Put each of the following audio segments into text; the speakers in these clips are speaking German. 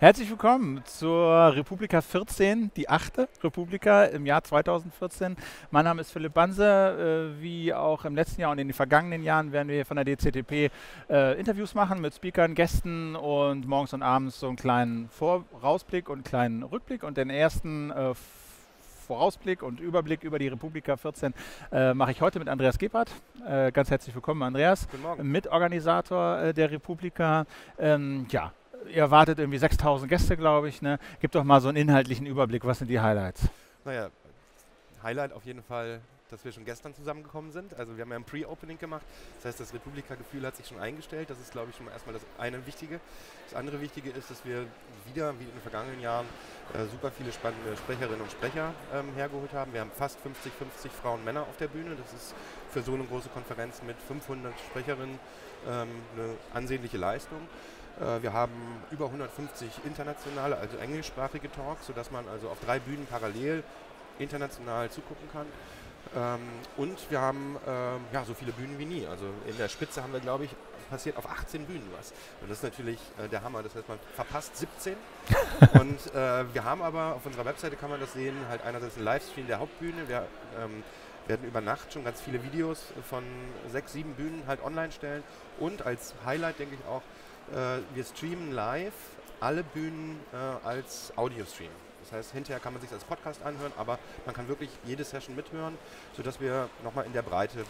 Herzlich willkommen zur Republika 14, die achte Republika im Jahr 2014. Mein Name ist Philipp Banse. Äh, wie auch im letzten Jahr und in den vergangenen Jahren werden wir von der DCTP äh, Interviews machen mit Speakern, Gästen und morgens und abends so einen kleinen Vorausblick und einen kleinen Rückblick. Und den ersten äh, Vorausblick und Überblick über die Republika 14 äh, mache ich heute mit Andreas Gebhardt. Äh, ganz herzlich willkommen, Andreas. Guten Morgen. Mitorganisator äh, der Republika. Ähm, ja, ihr erwartet irgendwie 6000 Gäste, glaube ich. Ne? Gib doch mal so einen inhaltlichen Überblick. Was sind die Highlights? Naja, Highlight auf jeden Fall, dass wir schon gestern zusammengekommen sind. Also wir haben ja ein Pre-Opening gemacht. Das heißt, das Republika-Gefühl hat sich schon eingestellt. Das ist, glaube ich, schon erstmal das eine Wichtige. Das andere Wichtige ist, dass wir wieder, wie in den vergangenen Jahren, äh, super viele spannende Sprecherinnen und Sprecher ähm, hergeholt haben. Wir haben fast 50, 50 Frauen und Männer auf der Bühne. Das ist für so eine große Konferenz mit 500 Sprecherinnen ähm, eine ansehnliche Leistung. Äh, wir haben über 150 internationale, also englischsprachige Talks, sodass man also auf drei Bühnen parallel international zugucken kann. Ähm, und wir haben ähm, ja, so viele Bühnen wie nie. Also in der Spitze haben wir, glaube ich, passiert auf 18 Bühnen was. Und das ist natürlich äh, der Hammer. Das heißt, man verpasst 17. und äh, wir haben aber, auf unserer Webseite kann man das sehen, halt einerseits einen Livestream der Hauptbühne. Wir ähm, werden über Nacht schon ganz viele Videos von sechs, sieben Bühnen halt online stellen. Und als Highlight denke ich auch, äh, wir streamen live alle Bühnen äh, als Audio-Stream. Das heißt, hinterher kann man sich als Podcast anhören, aber man kann wirklich jede Session mithören, sodass wir nochmal in der Breite äh,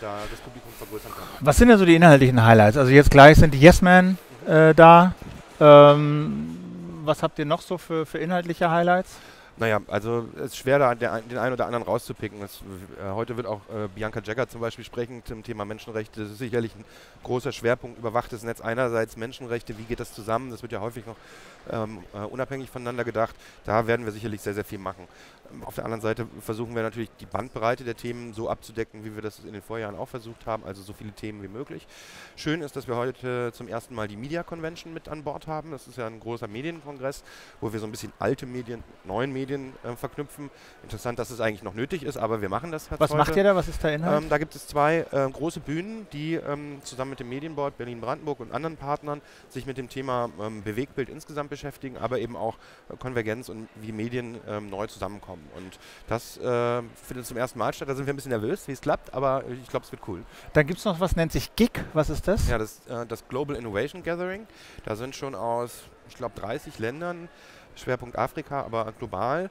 da das Publikum vergrößern können. Was sind denn so die inhaltlichen Highlights? Also jetzt gleich sind die Yes Men äh, da. Ähm, was habt ihr noch so für, für inhaltliche Highlights? Naja, also es ist schwer, da den einen oder anderen rauszupicken. Das, äh, heute wird auch äh, Bianca Jagger zum Beispiel sprechen zum Thema Menschenrechte. Das ist sicherlich ein großer Schwerpunkt, überwachtes Netz einerseits Menschenrechte, wie geht das zusammen? Das wird ja häufig noch ähm, äh, unabhängig voneinander gedacht. Da werden wir sicherlich sehr, sehr viel machen. Ähm, auf der anderen Seite versuchen wir natürlich die Bandbreite der Themen so abzudecken, wie wir das in den Vorjahren auch versucht haben, also so viele Themen wie möglich. Schön ist, dass wir heute zum ersten Mal die Media Convention mit an Bord haben. Das ist ja ein großer Medienkongress, wo wir so ein bisschen alte Medien, neuen Medien äh, verknüpfen. Interessant, dass es eigentlich noch nötig ist, aber wir machen das. Was heute. macht ihr da? Was ist da Inhalt? Ähm, da gibt es zwei äh, große Bühnen, die ähm, zusammen mit dem Medienboard Berlin-Brandenburg und anderen Partnern sich mit dem Thema ähm, Bewegtbild insgesamt beschäftigen, aber eben auch äh, Konvergenz und wie Medien ähm, neu zusammenkommen. Und das äh, findet zum ersten Mal statt. Da sind wir ein bisschen nervös, wie es klappt, aber ich glaube, es wird cool. Dann gibt es noch was, nennt sich GIG. Was ist das? Ja, das, äh, das Global Innovation Gathering. Da sind schon aus, ich glaube, 30 Ländern Schwerpunkt Afrika, aber global.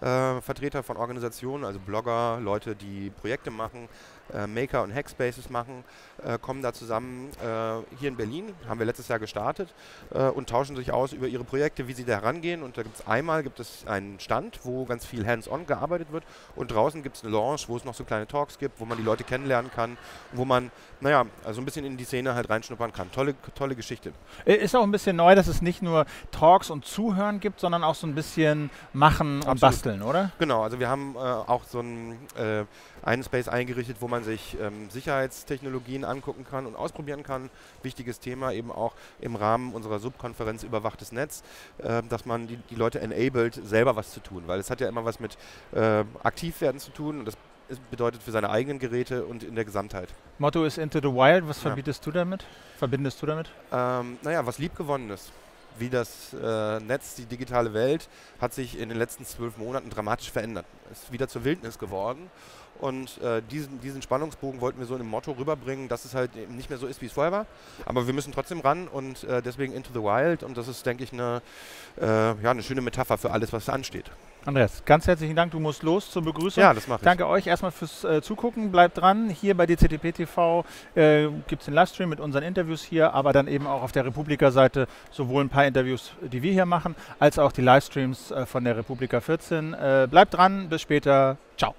Äh, Vertreter von Organisationen, also Blogger, Leute, die Projekte machen, äh, Maker und Hackspaces machen, äh, kommen da zusammen äh, hier in Berlin, haben wir letztes Jahr gestartet äh, und tauschen sich aus über ihre Projekte, wie sie da herangehen. Und da gibt es einmal gibt es einen Stand, wo ganz viel hands-on gearbeitet wird und draußen gibt es eine Lounge, wo es noch so kleine Talks gibt, wo man die Leute kennenlernen kann, wo man, naja, also ein bisschen in die Szene halt reinschnuppern kann. Tolle, tolle Geschichte. Äh, ist auch ein bisschen neu, dass es nicht nur Talks und Zuhören gibt, sondern auch so ein bisschen Machen und Absolut. Basteln, oder? Genau, also wir haben äh, auch so ein, äh, einen Space eingerichtet, wo man sich ähm, Sicherheitstechnologien angucken kann und ausprobieren kann. Wichtiges Thema eben auch im Rahmen unserer Subkonferenz überwachtes Netz, äh, dass man die, die Leute enabled, selber was zu tun, weil es hat ja immer was mit äh, Aktivwerden zu tun und das bedeutet für seine eigenen Geräte und in der Gesamtheit. Motto ist Into the Wild. Was ja. verbietest du damit? Verbindest du damit? Ähm, naja, was liebgewonnen ist wie das äh, Netz, die digitale Welt, hat sich in den letzten zwölf Monaten dramatisch verändert. Es ist wieder zur Wildnis geworden. Und äh, diesen, diesen Spannungsbogen wollten wir so in einem Motto rüberbringen, dass es halt eben nicht mehr so ist, wie es vorher war. Aber wir müssen trotzdem ran und äh, deswegen Into the Wild. Und das ist, denke ich, eine, äh, ja, eine schöne Metapher für alles, was ansteht. Andreas, ganz herzlichen Dank. Du musst los zur Begrüßung. Ja, das mache ich. Danke euch erstmal fürs äh, Zugucken. Bleibt dran. Hier bei DCTP TV äh, gibt es den Livestream mit unseren Interviews hier, aber dann eben auch auf der Republika-Seite sowohl ein paar Interviews, die wir hier machen, als auch die Livestreams äh, von der Republika 14. Äh, bleibt dran. Bis später. Ciao.